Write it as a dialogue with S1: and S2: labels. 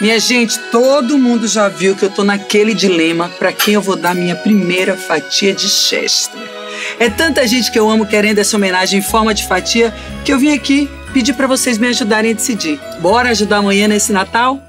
S1: Minha gente, todo mundo já viu que eu tô naquele dilema para quem eu vou dar minha primeira fatia de Chester. É tanta gente que eu amo querendo essa homenagem em forma de fatia que eu vim aqui pedir para vocês me ajudarem a decidir. Bora ajudar amanhã nesse Natal?